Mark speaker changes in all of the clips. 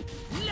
Speaker 1: No!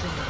Speaker 2: destroyed.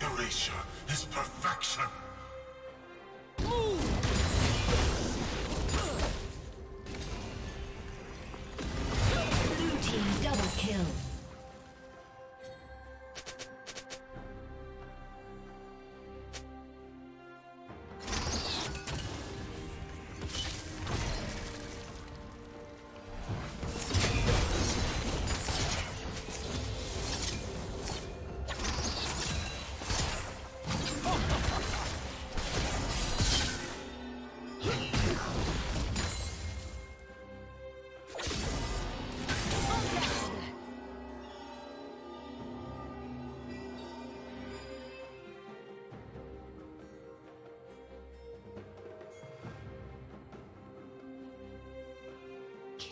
Speaker 1: Erasure is perfection.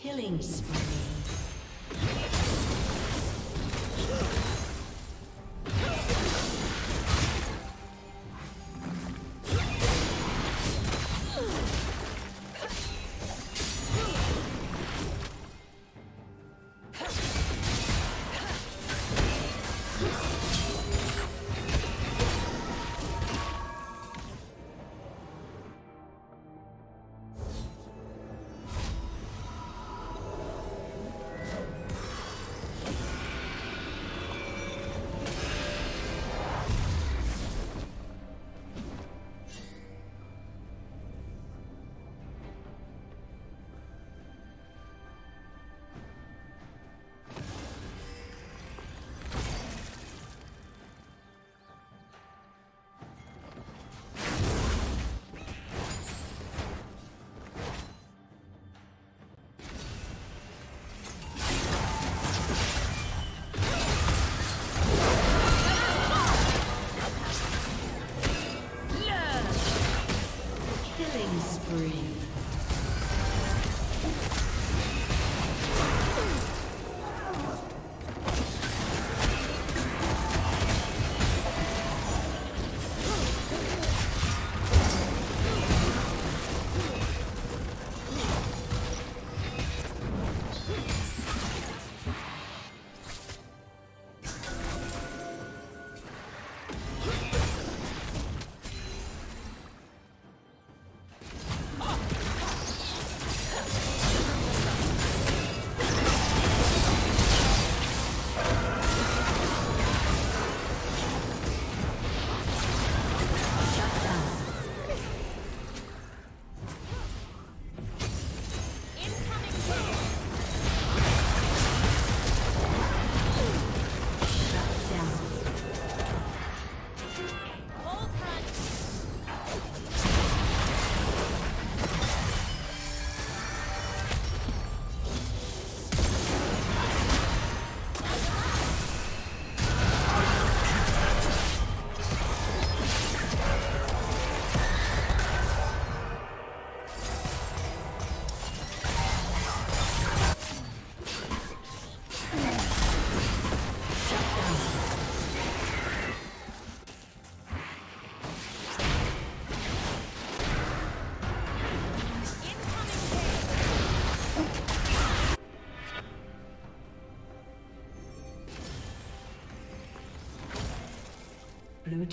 Speaker 1: Killing spree.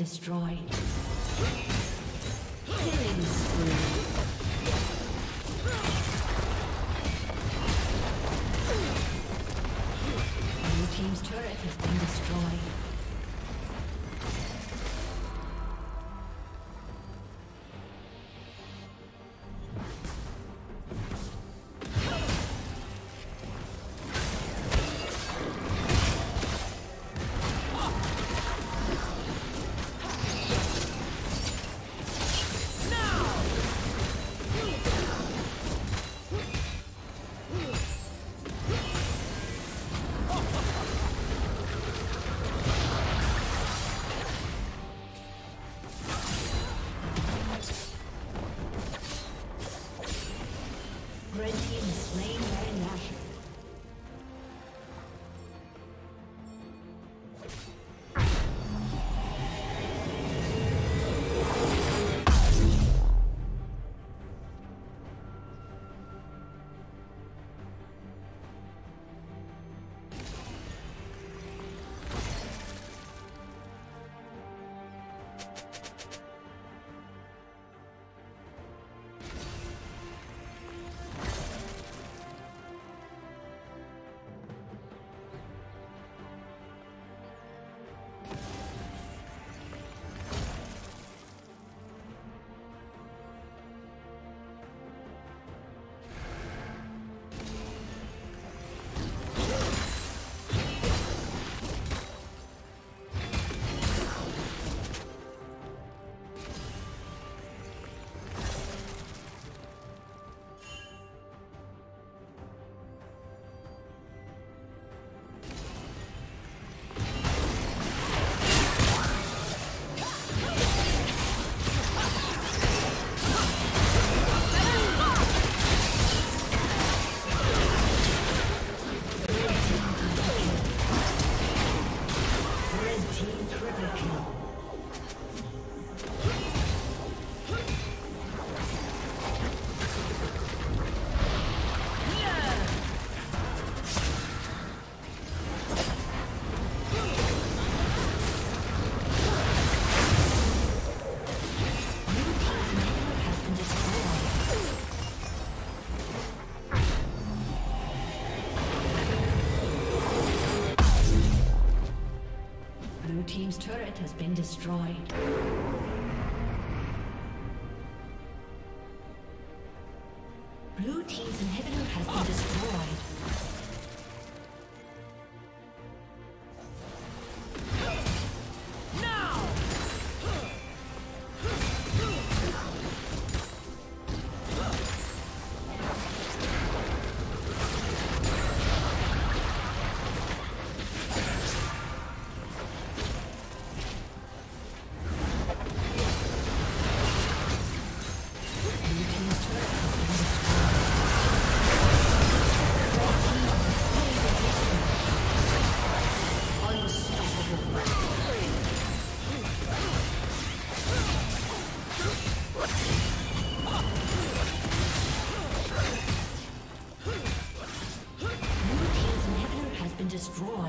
Speaker 1: Destroyed. Destroyed. Team's